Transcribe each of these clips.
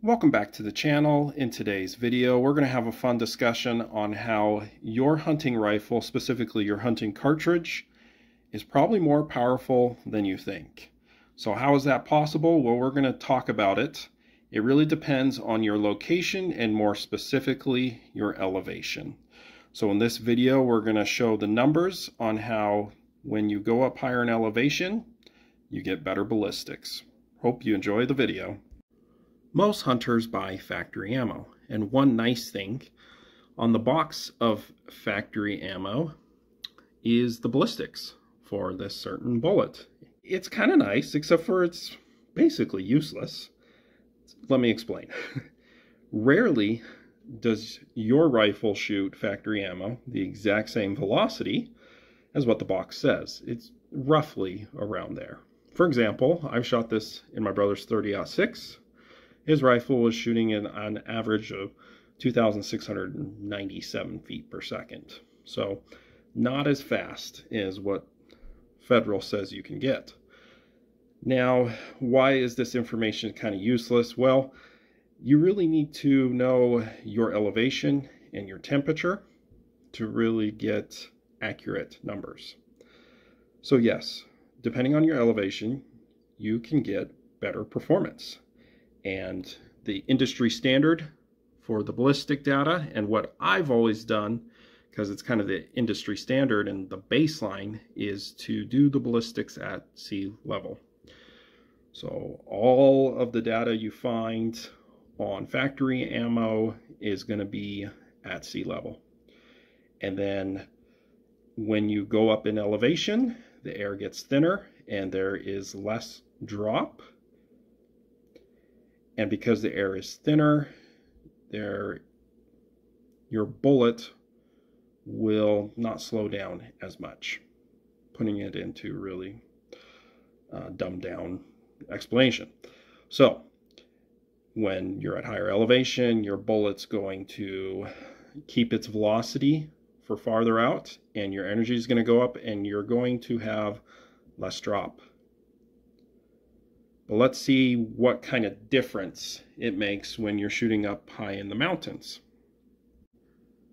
Welcome back to the channel. In today's video, we're going to have a fun discussion on how your hunting rifle, specifically your hunting cartridge, is probably more powerful than you think. So how is that possible? Well, we're going to talk about it. It really depends on your location and more specifically, your elevation. So in this video, we're going to show the numbers on how when you go up higher in elevation, you get better ballistics. Hope you enjoy the video. Most hunters buy factory ammo, and one nice thing on the box of factory ammo is the ballistics for this certain bullet. It's kind of nice, except for it's basically useless. Let me explain. Rarely does your rifle shoot factory ammo the exact same velocity as what the box says. It's roughly around there. For example, I've shot this in my brother's 30-06. His rifle was shooting in an average of 2,697 feet per second. So not as fast as what Federal says you can get. Now, why is this information kind of useless? Well, you really need to know your elevation and your temperature to really get accurate numbers. So yes, depending on your elevation, you can get better performance. And the industry standard for the ballistic data and what I've always done, because it's kind of the industry standard and the baseline, is to do the ballistics at sea level. So all of the data you find on factory ammo is going to be at sea level. And then when you go up in elevation, the air gets thinner and there is less drop. And because the air is thinner, there your bullet will not slow down as much, putting it into really uh, dumbed down explanation. So when you're at higher elevation, your bullet's going to keep its velocity for farther out and your energy is going to go up and you're going to have less drop. But let's see what kind of difference it makes when you're shooting up high in the mountains.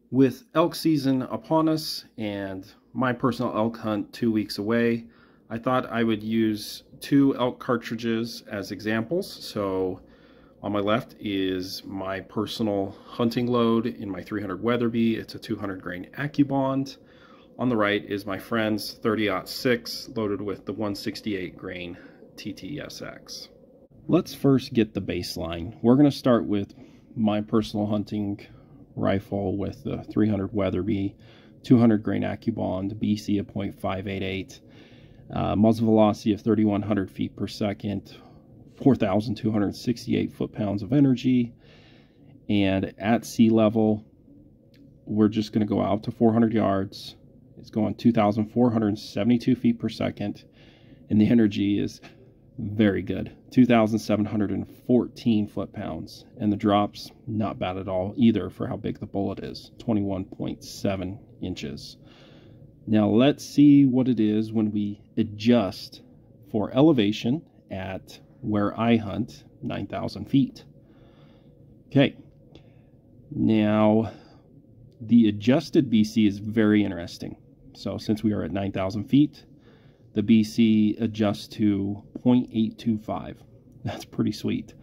With elk season upon us and my personal elk hunt two weeks away, I thought I would use two elk cartridges as examples. So on my left is my personal hunting load in my 300 Weatherby. It's a 200 grain AccuBond. On the right is my friend's 30-06 loaded with the 168 grain TTSX. Let's first get the baseline. We're going to start with my personal hunting rifle with the 300 Weatherby, 200 grain AccuBond, BC of .588, uh, muzzle velocity of 3,100 feet per second, 4,268 foot-pounds of energy. And at sea level, we're just going to go out to 400 yards. It's going 2,472 feet per second. And the energy is very good 2,714 foot-pounds. And the drop's not bad at all either for how big the bullet is 21.7 inches. Now let's see what it is when we adjust for elevation at where I hunt 9,000 feet. Okay, now the adjusted BC is very interesting. So since we are at 9,000 feet, the BC adjusts to 0.825. That's pretty sweet.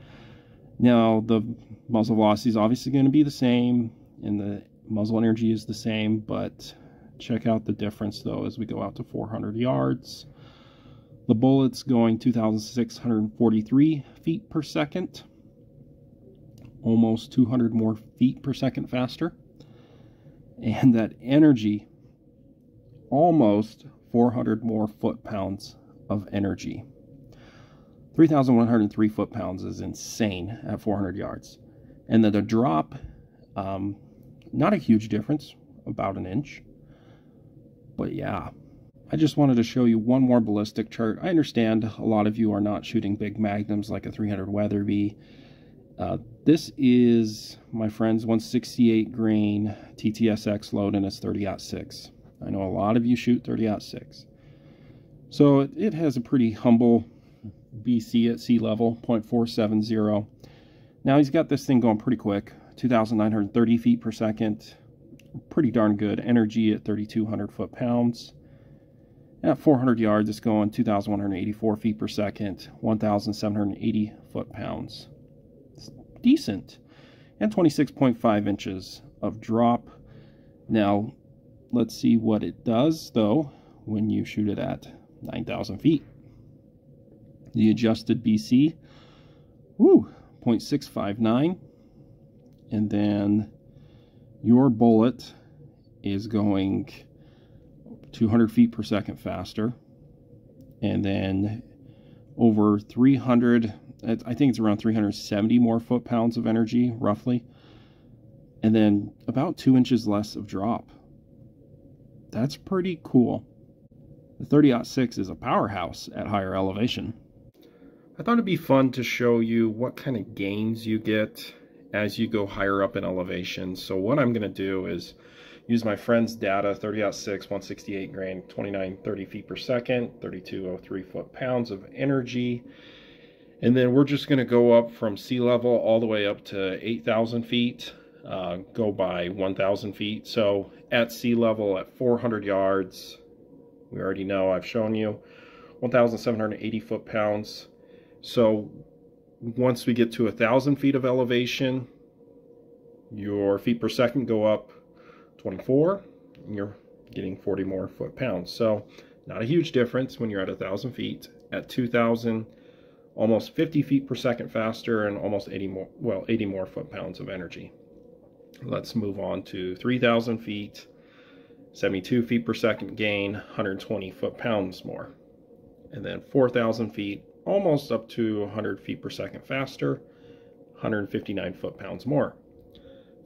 Now the muzzle velocity is obviously going to be the same and the muzzle energy is the same, but check out the difference though as we go out to 400 yards. The bullet's going 2,643 feet per second, almost 200 more feet per second faster. And that energy, almost 400 more foot-pounds of energy. 3,103 foot-pounds is insane at 400 yards. And then the drop, um, not a huge difference, about an inch. But yeah, I just wanted to show you one more ballistic chart. I understand a lot of you are not shooting big magnums like a 300 Weatherby. Uh, this is my friend's 168 grain TTSX load and it's 30-06. I know a lot of you shoot 30-06. So it, it has a pretty humble BC at sea level, 0.470. Now he's got this thing going pretty quick, 2,930 feet per second. Pretty darn good energy at 3,200 foot-pounds. At 400 yards, it's going 2,184 feet per second, 1,780 foot-pounds. Decent. And 26.5 inches of drop. Now, let's see what it does, though, when you shoot it at 9,000 feet. The adjusted BC, woo, 0.659. And then your bullet is going 200 feet per second faster. And then over 300, I think it's around 370 more foot pounds of energy, roughly. And then about two inches less of drop. That's pretty cool. The 30-06 is a powerhouse at higher elevation. I thought it'd be fun to show you what kind of gains you get as you go higher up in elevation. So what I'm going to do is use my friend's data, 30-06, 168 grain, 2930 feet per second, 3203 foot-pounds of energy. And then we're just going to go up from sea level all the way up to 8,000 feet, uh, go by 1,000 feet. So at sea level at 400 yards, we already know, I've shown you, 1,780 foot-pounds. So once we get to a thousand feet of elevation, your feet per second go up 24, and you're getting 40 more foot-pounds. So not a huge difference when you're at a thousand feet. At 2,000, almost 50 feet per second faster and almost 80 more, well, 80 more foot-pounds of energy. Let's move on to 3,000 feet, 72 feet per second gain, 120 foot-pounds more. And then 4,000 feet, almost up to 100 feet per second faster, 159 foot-pounds more.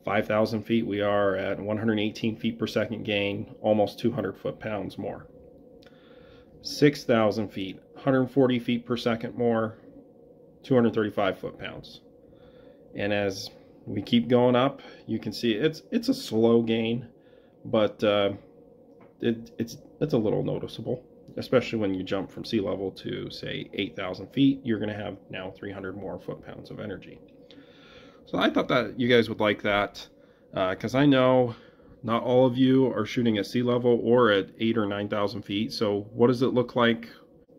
5,000 feet, we are at 118 feet per second gain, almost 200 foot-pounds more. 6,000 feet, 140 feet per second more, 235 foot-pounds. And as we keep going up, you can see it's it's a slow gain, but uh, it, it's it's a little noticeable especially when you jump from sea level to say 8,000 feet, you're going to have now 300 more foot-pounds of energy. So I thought that you guys would like that because uh, I know not all of you are shooting at sea level or at 8 or 9,000 feet. So what does it look like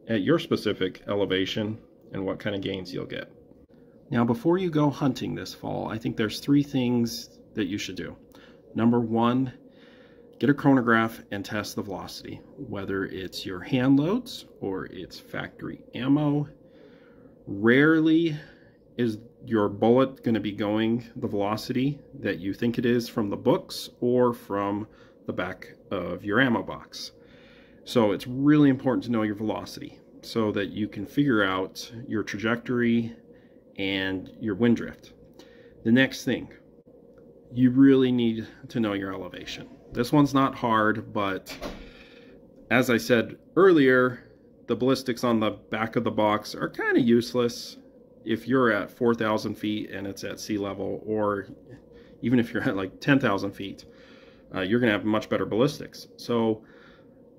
at your specific elevation and what kind of gains you'll get? Now before you go hunting this fall, I think there's three things that you should do. Number one Get a chronograph and test the velocity, whether it's your hand loads or it's factory ammo. Rarely is your bullet going to be going the velocity that you think it is from the books or from the back of your ammo box. So it's really important to know your velocity so that you can figure out your trajectory and your wind drift. The next thing, you really need to know your elevation. This one's not hard, but as I said earlier, the ballistics on the back of the box are kind of useless if you're at 4,000 feet and it's at sea level, or even if you're at like 10,000 feet, uh, you're going to have much better ballistics. So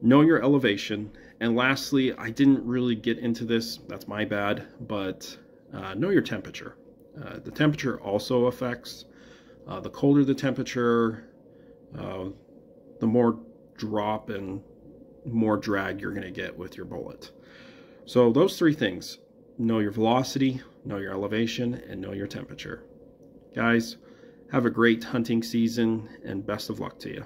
know your elevation. And lastly, I didn't really get into this, that's my bad, but uh, know your temperature. Uh, the temperature also affects. Uh, the colder the temperature, uh, the more drop and more drag you're going to get with your bullet. So those three things, know your velocity, know your elevation, and know your temperature. Guys, have a great hunting season and best of luck to you.